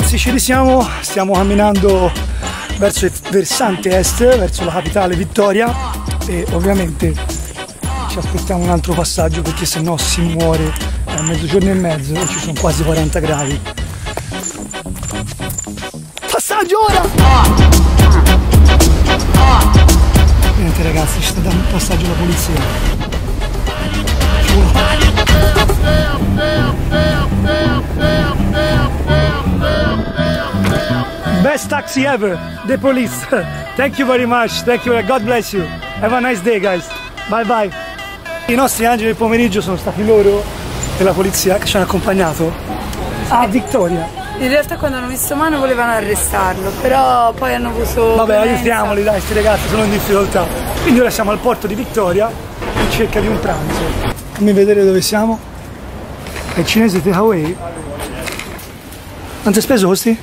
ragazzi, ci risiamo, stiamo camminando verso il versante est, verso la capitale Vittoria e ovviamente ci aspettiamo un altro passaggio perché se no si muore a mezzogiorno e mezzo e ci sono quasi 40 gradi. Passaggio ora! Niente ragazzi, ci sta dando un passaggio la polizia. Ci Best taxi ever, the police. Thank you very much, thank you, God bless you. Have a nice day guys. Bye bye. I nostri angeli del pomeriggio sono stati loro della polizia che ci hanno accompagnato a Vittoria. In realtà quando hanno visto Mano volevano arrestarlo, però poi hanno avuto... Vabbè, clemenza. aiutiamoli, dai, questi ragazzi sono in difficoltà. Quindi ora siamo al porto di Vittoria in cerca di un pranzo. Fammi vedere dove siamo. È il cinese takeaway. Quanto hai speso questi?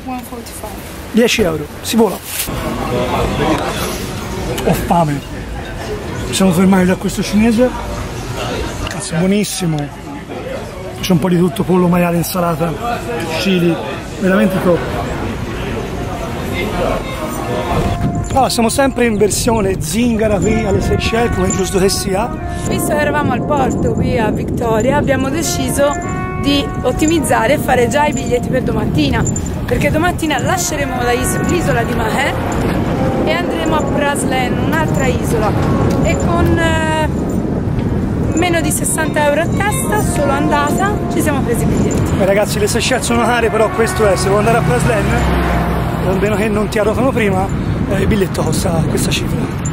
145. 10 euro, si vola. Ho fame. Ci siamo fermati da questo cinese. Cazzo, buonissimo. C'è un po' di tutto, pollo, maiale, insalata, chili, veramente top. Allora, siamo sempre in versione zingara qui alle Seychelles, come è giusto che sia. Visto che eravamo al porto qui a Victoria, abbiamo deciso di ottimizzare e fare già i biglietti per domattina, perché domattina lasceremo la is- l'isola di Mahé e andremo a Praslin, un'altra isola, e con eh, meno di 60 euro a testa, solo andata, ci siamo presi i biglietti. Eh, ragazzi, le Seychelles sono care, però questo è, se vuoi andare a Praslin, a meno che non ti arrotano prima, eh, il biglietto costa questa cifra.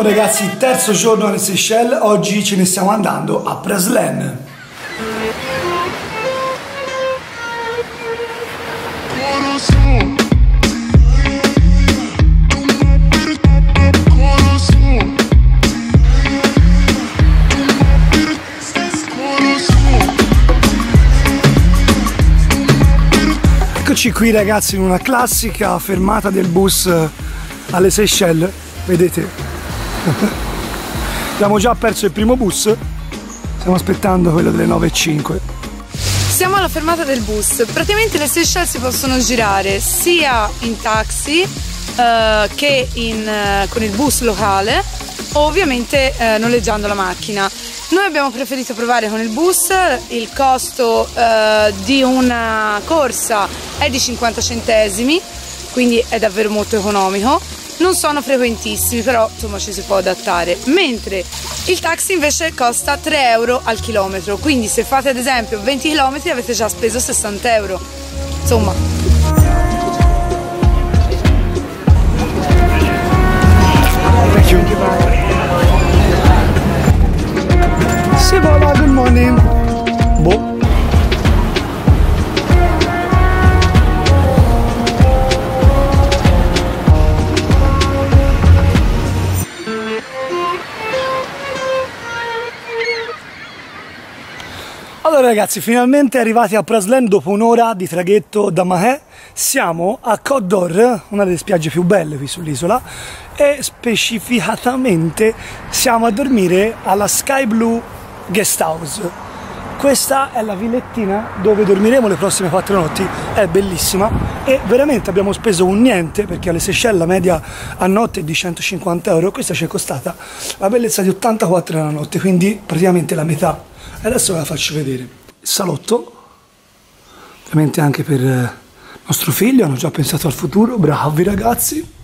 Buongiorno ragazzi, terzo giorno alle Seychelles, oggi ce ne stiamo andando a. Coração. Eccoci qui ragazzi in una classica fermata del bus alle Seychelles, vedete? Abbiamo già perso il primo bus, stiamo aspettando quello delle 9.05. Siamo alla fermata del bus. Praticamente le Seychelles si possono girare sia in taxi eh, che in, eh, con il bus locale o ovviamente eh, noleggiando la macchina. Noi abbiamo preferito provare con il bus, il costo eh, di una corsa è di 50 centesimi, quindi è davvero molto economico. Non sono frequentissimi, però insomma ci si può adattare. Mentre il taxi invece costa 3 euro al chilometro, quindi se fate ad esempio 20 km avete già speso 60 euro. Insomma, Allora ragazzi, finalmente arrivati a Praslin dopo un'ora di traghetto da Mahé, siamo a Côte d'Or, una delle spiagge più belle qui sull'isola, e specificatamente siamo a dormire alla Sky Blue Guest House. Questa è la villettina dove dormiremo le prossime quattro notti, è bellissima e veramente abbiamo speso un niente perché alle Seychelles la media a notte è di 150 euro, questa ci è costata la bellezza di 84 euro a notte, quindi praticamente la metà. Adesso ve la faccio vedere. Il salotto, ovviamente anche per eh, nostro figlio, hanno già pensato al futuro, bravi ragazzi.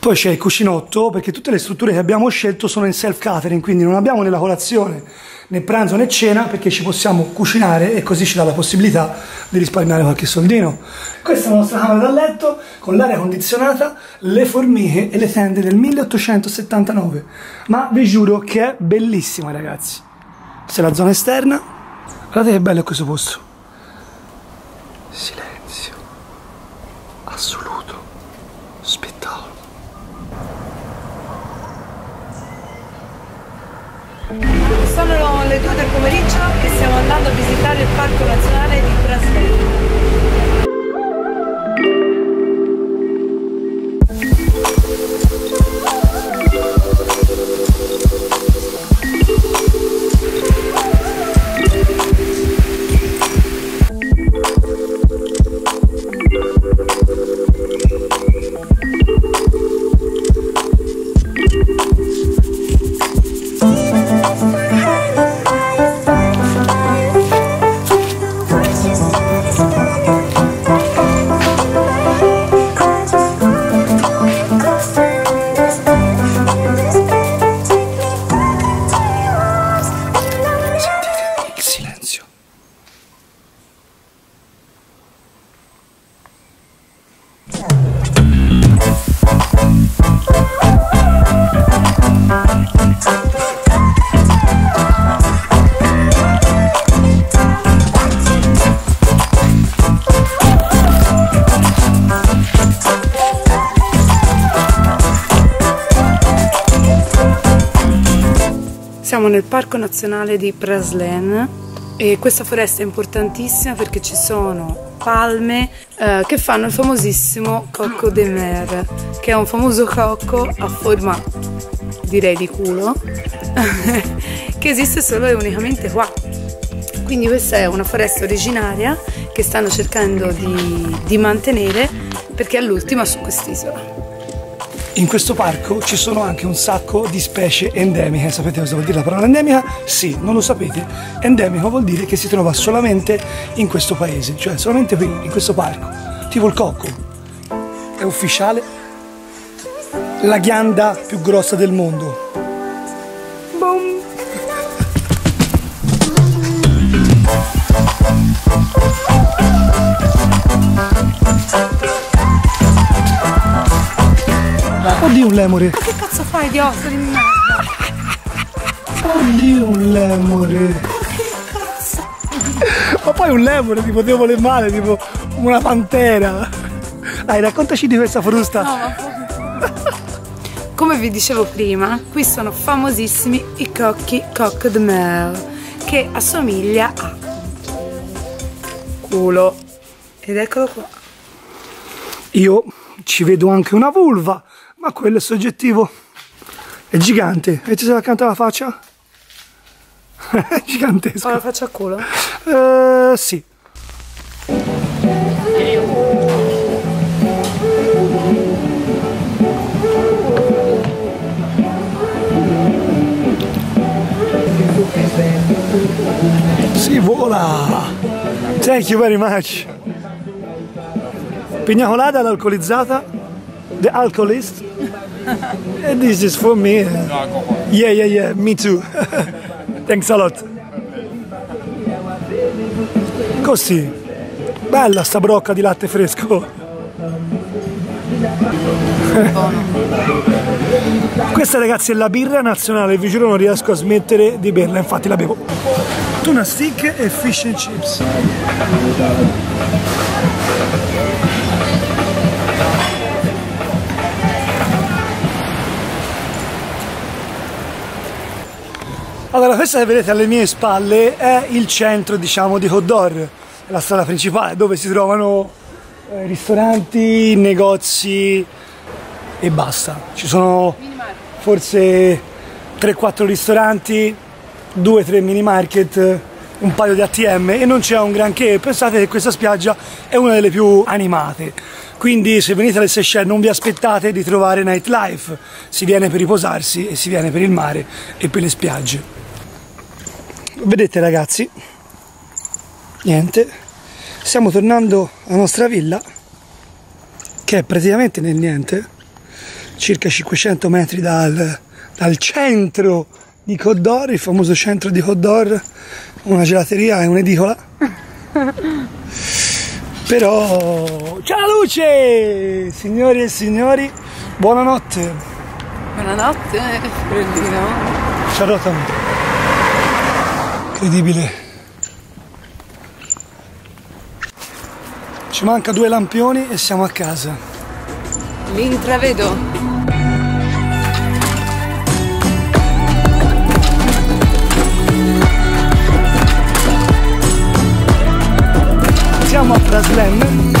Poi c'è il cucinotto, perché tutte le strutture che abbiamo scelto sono in self-catering, quindi non abbiamo né la colazione, né pranzo né cena, perché ci possiamo cucinare e così ci dà la possibilità di risparmiare qualche soldino. Questa è la nostra camera da letto, con l'aria condizionata, le formiche e le tende del 1879. Ma vi giuro che è bellissima, ragazzi. Questa è la zona esterna. Guardate che bello è questo posto. Silenzio. sono le 2 del pomeriggio che stiamo andando a visitare Siamo nel Parco Nazionale di Praslin e questa foresta è importantissima perché ci sono palme eh, che fanno il famosissimo cocco de mer, che è un famoso cocco a forma direi di culo che esiste solo e unicamente qua. Quindi questa è una foresta originaria che stanno cercando di, di mantenere perché è l'ultima su quest'isola. In questo parco ci sono anche un sacco di specie endemiche. Sapete cosa vuol dire la parola endemica? Sì, non lo sapete. Endemico vuol dire che si trova solamente in questo paese, cioè solamente qui, in questo parco. Tipo il cocco. È ufficiale. La ghianda più grossa del mondo. Oddio un lemure. Che cazzo fai di osso di merda? Oddio un lemure. Ma poi un lemure ti poteva voler male, tipo una pantera. Dai, raccontaci di questa frusta. Come vi dicevo prima, qui sono famosissimi i cocchi coq de mer, che assomiglia a culo. Ed eccolo qua. Io ci vedo anche una vulva, ma quello è soggettivo. È gigante. Avete se accanto alla faccia? È Ho la gigantesco. faccia a culo? Eh, sì. Si vola! Thank you very much! Pina colada l'alcolizzata, the alcoholist. And this is for me. Yeah, yeah, yeah, me too. Thanks a lot. Così. Bella sta brocca di latte fresco. Questa ragazzi è la birra nazionale, vi giuro non riesco a smettere di berla, infatti la bevo. Tuna stick e fish and chips. Allora, questa che vedete alle mie spalle è il centro, diciamo, di Hodor, è la strada principale dove si trovano eh, ristoranti, negozi e basta. Ci sono forse 3-4 ristoranti, 2-3 mini market, un paio di ATM e non c'è un granché. Pensate che questa spiaggia è una delle più animate. Quindi se venite alle Seychelles non vi aspettate di trovare nightlife, si viene per riposarsi e si viene per il mare e per le spiagge. Vedete ragazzi, niente, stiamo tornando alla nostra villa che è praticamente nel niente, circa 500 metri dal, dal centro di Coddor, il famoso centro di Coddor, una gelateria e un'edicola. Però ciao luce! Signori e signori, buonanotte! Buonanotte, Frellino. Charlotte. Incredibile. Ci manca due lampioni e siamo a casa. Li intravedo. Praslen.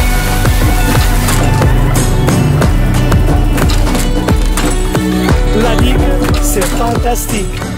La digue, c'est fantastique.